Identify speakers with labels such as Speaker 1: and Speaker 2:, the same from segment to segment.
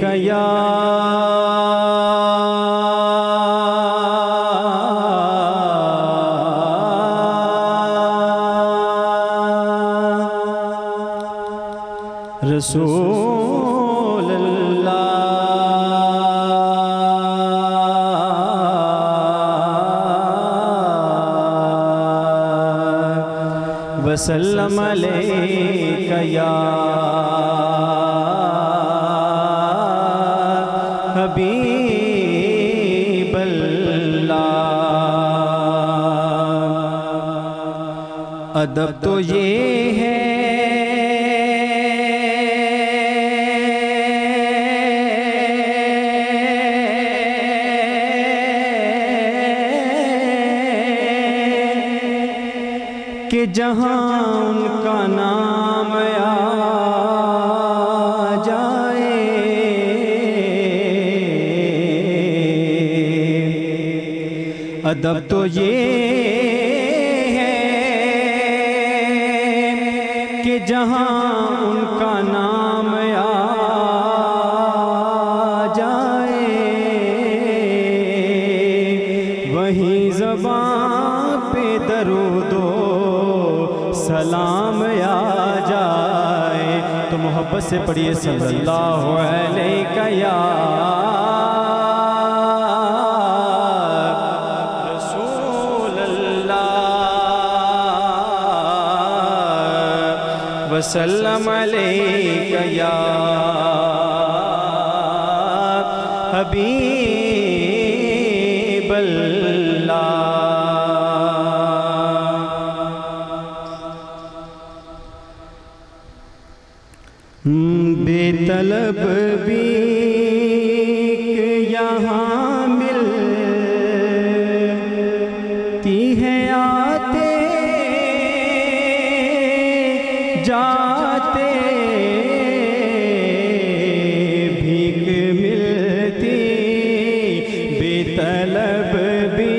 Speaker 1: गया रसूल वसल्लम ले गया अदब तो ये है। कि जहाँ उनका नाम आ जाए। अदब तो ये मोहब्बत से पढ़िए सल्लल्लाहु अलैहि वसल्लम अलैहि या हबीब। Baby.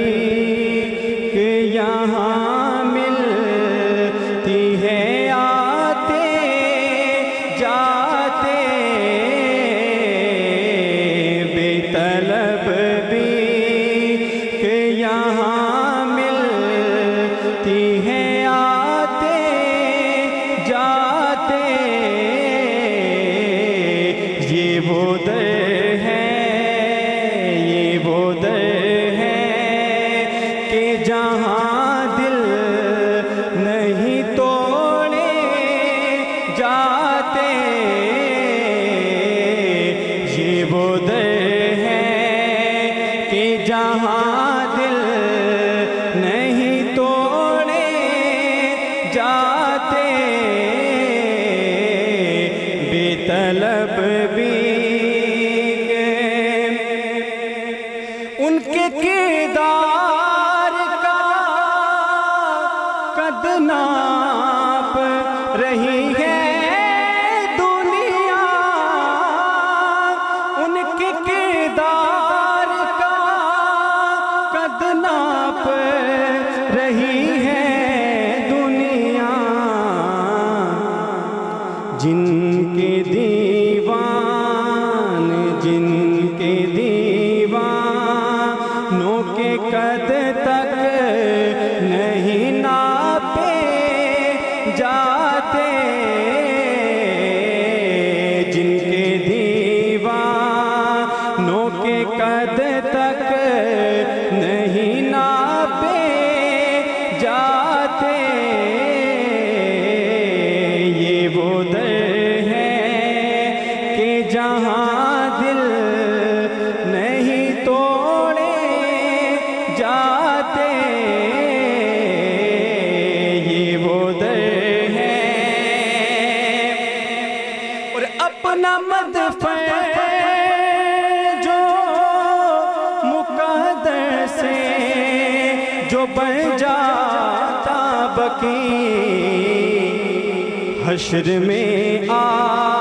Speaker 1: हशर में आ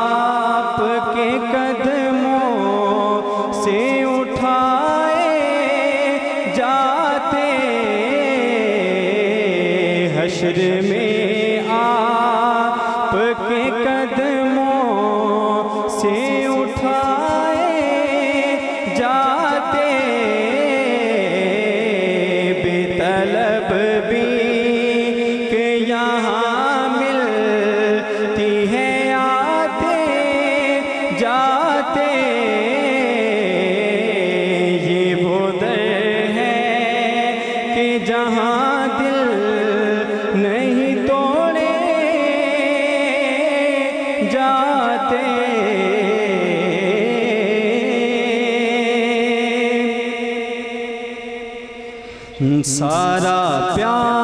Speaker 1: जाते। सारा प्यार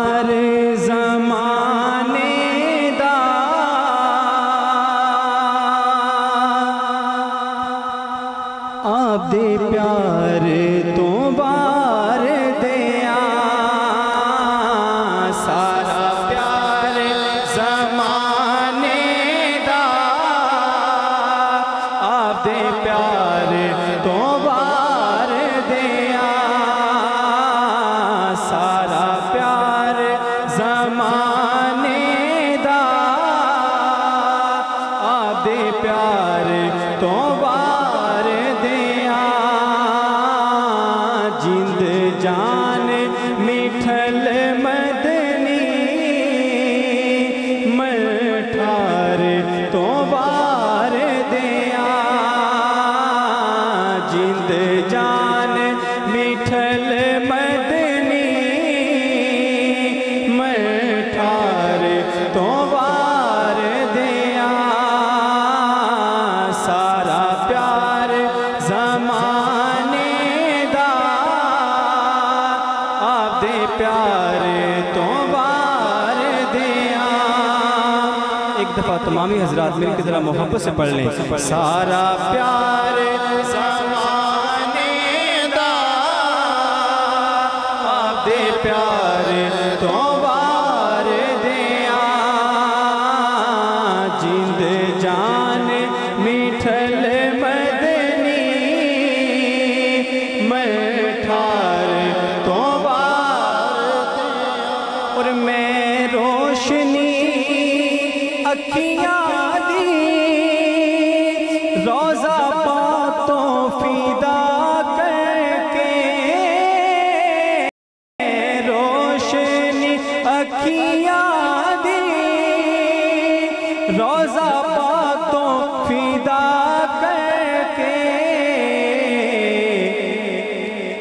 Speaker 1: से पढ़ लें। सारा प्यार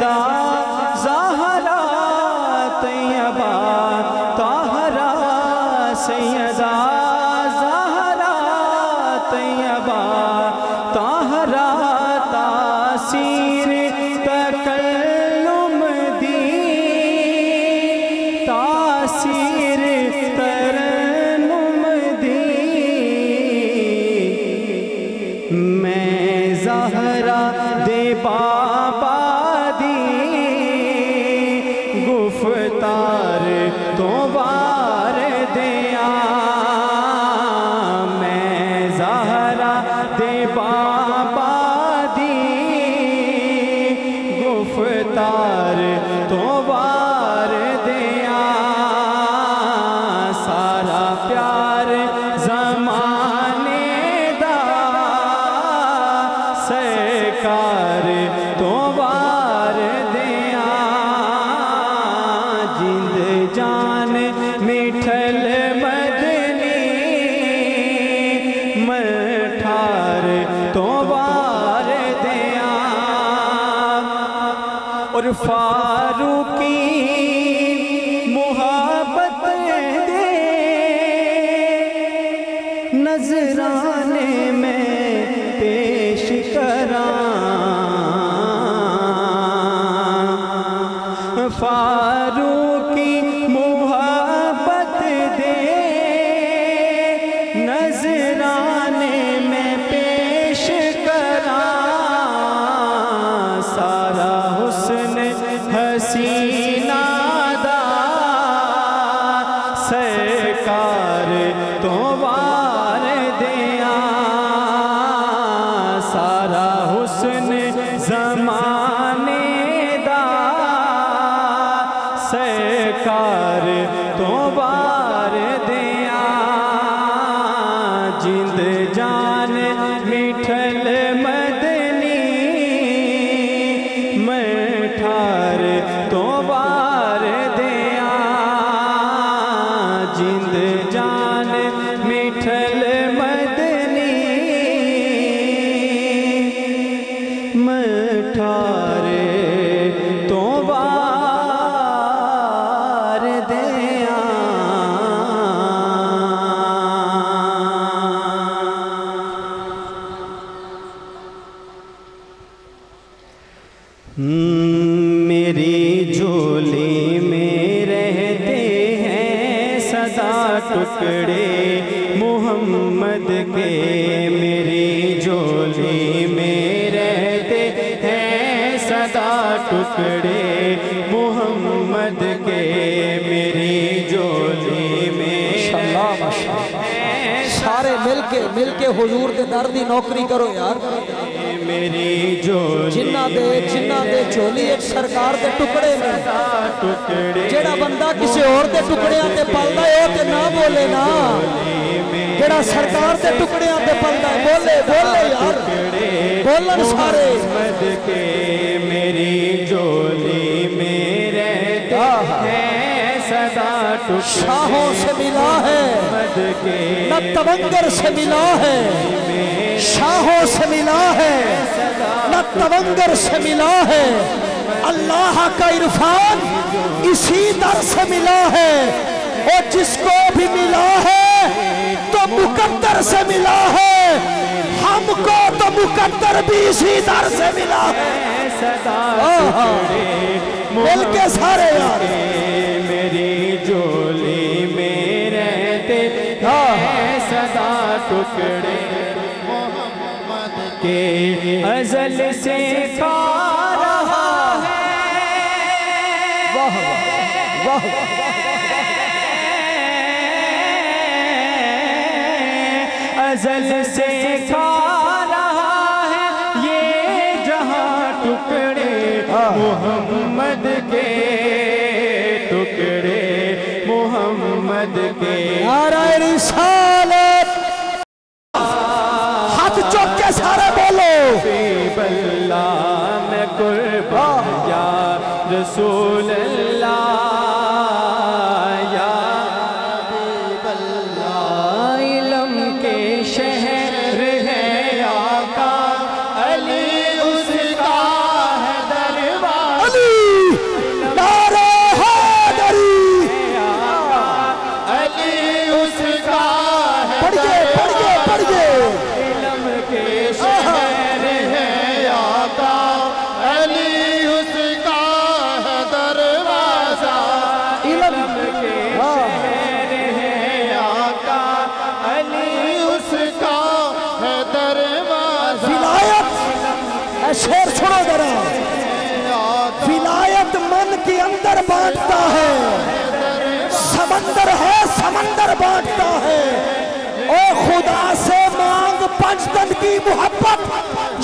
Speaker 1: দাও जिंद जान सारे
Speaker 2: मिलके मिलके हुजूर दे दर दी नौकरी करो यार।
Speaker 1: मेरी जो
Speaker 2: जिन्ना दे जिन्ना दे झोली एक सरकार दे टुकड़े ने। जेड़ा बंदा किसी और दे टुकड़ियाँ ते पलदा है ते ना बोले ना। जेड़ा सरकार दे टुकड़ियाँ ते पलदा बोले बोले यार।
Speaker 1: बोलन सारे। मेरी झोली।
Speaker 2: शाहों से मिला है। न तवंगर से मिला है। शाहों से मिला है। न तवंगर से मिला है। अल्लाह का इरफान इसी दर से मिला है। और जिसको भी मिला है तो मुकद्दर से मिला है। हमको तो मुकद्दर भी इसी दर से मिला है। मिल के सारे यार।
Speaker 1: के अजल से खा रहा
Speaker 2: वाह वाह वाह।
Speaker 1: अजल से खा रहा है ये जहाँ टुकड़े मोहम्मद के टुकड़े मोहम्मद के।
Speaker 2: नाराय रिसालत हाथ चौक के सारे
Speaker 1: रसूल
Speaker 2: शेर सुनो जरा। विलायत मन के अंदर बांटता है। समंदर है समंदर बांटता है। ओ खुदा से मांग पंचतन की मोहब्बत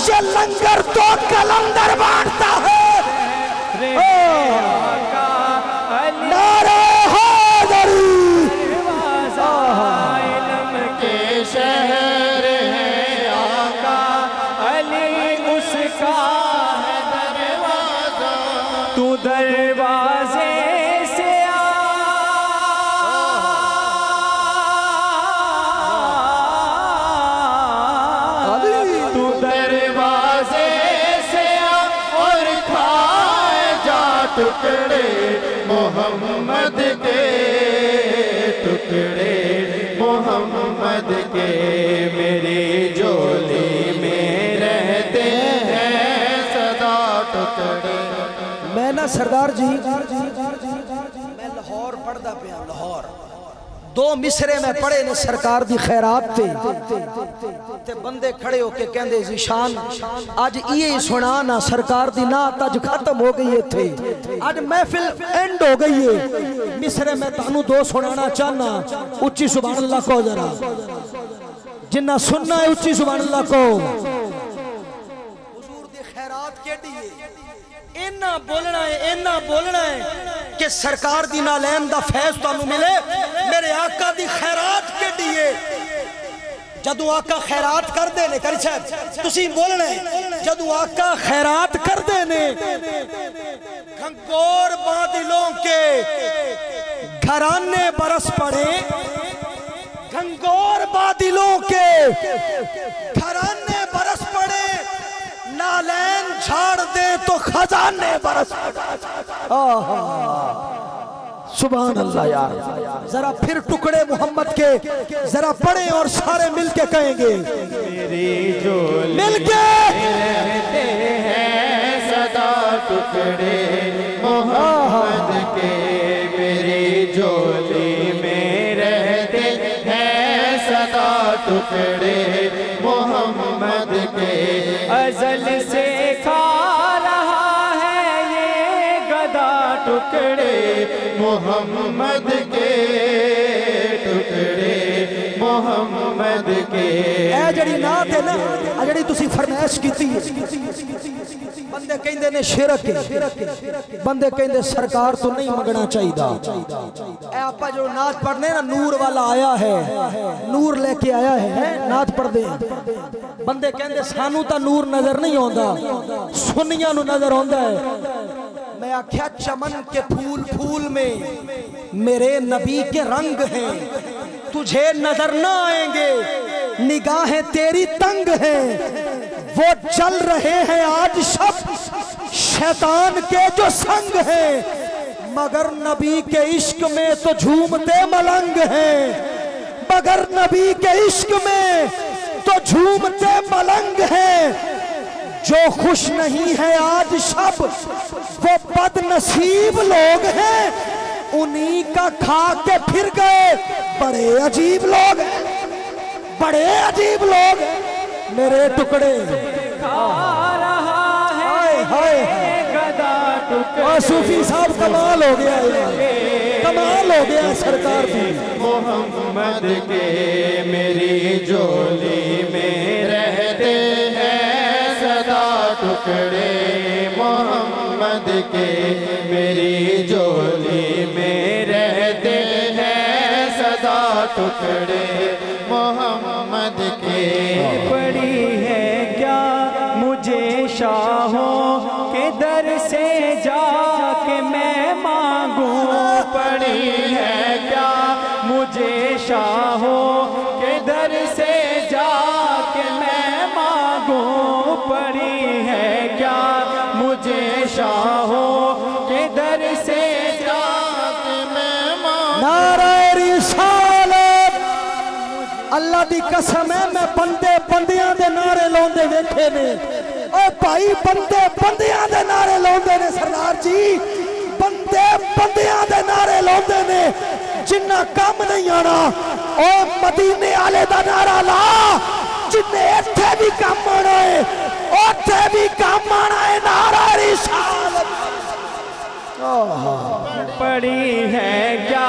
Speaker 2: ये लंगर तो कलंदर बांटता है। ओ,
Speaker 1: टुकड़े, मोहम्मद के टुकड़े, मोहम्मद के मेरे झोली में रहते हैं सदा टुकड़े।
Speaker 2: मैं ना सरदार जी दो मिसरे में पढ़े ने सरकार दी खैरात ते। ते बंदे खड़े होके कहंदे, जिशान, आज ये सुना ना सरकार दी नात आज खत्म हो गई है थे आज महफिल एंड हो गई है। मिसरे में तानू दो सुनाना चाहना, उच्ची सुभान अल्लाह को जरा। जिन्ना सुनना है, उच्ची सुभान अल्लाह को। हुजूर दी खैरात केडी है? इन्ना बोलना है, इन्ना बोलना है। कि सरकार की नालैन का फैस तुम मिले, मेरे आका की खैरात कड़ीए जदों आका खैरात करते हैं करी साहब तुम बोलना है आका खैरात करते हैं खंकोर बादलों के घराने बरस पड़े, घंगोर बादलों के घरान नालैन झाड़ दे तो खजाने बरस। सुबह अल्लाह यार। जरा फिर टुकड़े मोहम्मद के जरा पड़े और सारे मिलके कहेंगे। मिलके।
Speaker 1: सदा टुकड़े मोहम्मद के। मेरी झोली में रहते हैं सदा टुकड़े अजल से खा रहा है ये गदा टुकड़े मोहम्मद के टुकड़े मोहम्मद के
Speaker 2: ਇਹ ਜਿਹੜੀ ਨਾਤ ਹੈ ਨਾ ਆ ਜਿਹੜੀ ਤੁਸੀਂ ਫਰਮਾਇਸ਼ ਕੀਤੀ ਹੈ ਬੰਦੇ ਕਹਿੰਦੇ ਨੇ ਸ਼ਿਰਕ ਹੈ ਬੰਦੇ ਕਹਿੰਦੇ ਸਰਕਾਰ ਤੋਂ ਨਹੀਂ ਮੰਗਣਾ ਚਾਹੀਦਾ ਇਹ ਆਪਾਂ ਜੋ ਨਾਤ ਪੜਨੇ ਨਾ ਨੂਰ ਵਾਲਾ ਆਇਆ ਹੈ ਨੂਰ ਲੈ ਕੇ ਆਇਆ ਹੈ ਨਾਤ ਪੜਦੇ ਆ बंदे कहते सानू तो नूर नज़र नहीं आता सुनिया नज़र आता है। मैं आख्या, चमन के फूल फूल में मेरे नबी के रंग हैं। तुझे नज़र ना आएँगे। निगाहें तेरी तंग हैं। वो चल रहे हैं आज सब शैतान के जो संग हैं। मगर नबी के इश्क में तो झूमते मलंग हैं। मगर नबी के इश्क में तो झूमते मलंग हैं। जो खुश नहीं है आज सब वो बदनसीब लोग हैं। उन्हीं का खा के फिर गए। बड़े अजीब लोग बड़े अजीब लोग मेरे टुकड़े। हाय हाय। और सूफी साहब कमाल हो गया है। कमाल हो गया सरकार की।
Speaker 1: मोहम्मद के मेरी झोली में रहते हैं सदा टुकड़े। मोहम्मद के मेरी झोली में रहते हैं सदा टुकड़े। मोहम्मद के पड़ी
Speaker 2: दी कसम है, मैं बंदे बंदियाँ दे नारे लाउंदे वेखे ने ओ भाई, बंदे बंदियाँ दे नारे लाउंदे ने सरदार जी। बंदे बंदियाँ दे नारे लाउंदे ने जिन्ना काम नहीं आना, ओ मदीने वाले दा नारा ला। जिन्ने इथे भी काम
Speaker 1: आना है ओथे भी काम आना है, नारा रिसालत पड़ी है क्या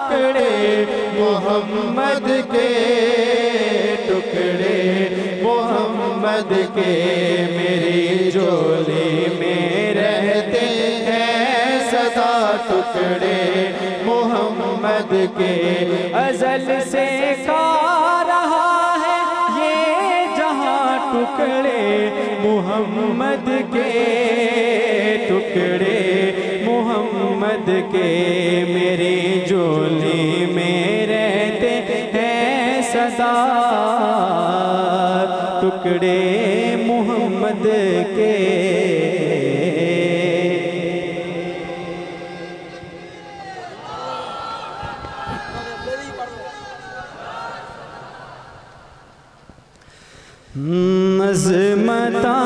Speaker 1: टुकड़े, मोहम्मद के टुकड़े, मोहम्मद के मेरी झोली में रहते हैं सदा टुकड़े, मोहम्मद के अजल से खा रहा है ये टुकड़े, मोहम्मद के टुकड़े। मोहम्मद के मेरे झोली में रहते हैं सदा। टुकड़े मोहम्मद के। नजमता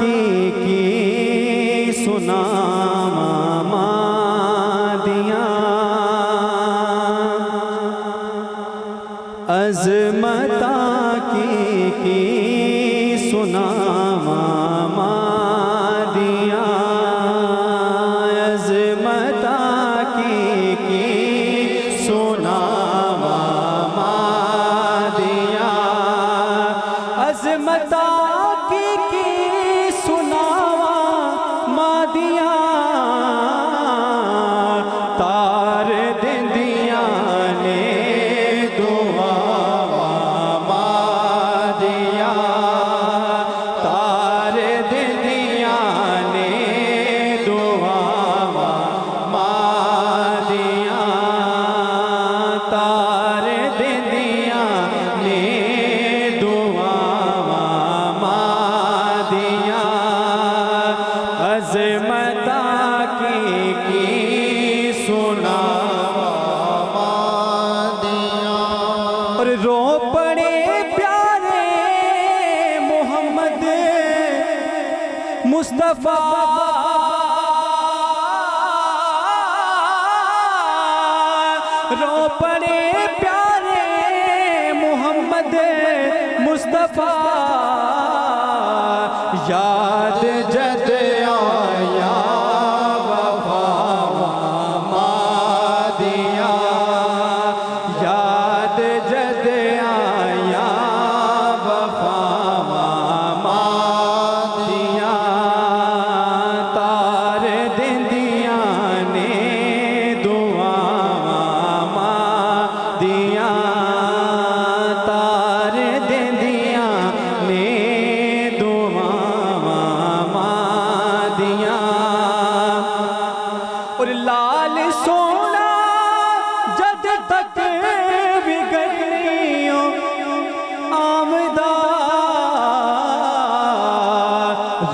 Speaker 1: की, की सुना। याद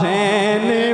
Speaker 1: हैं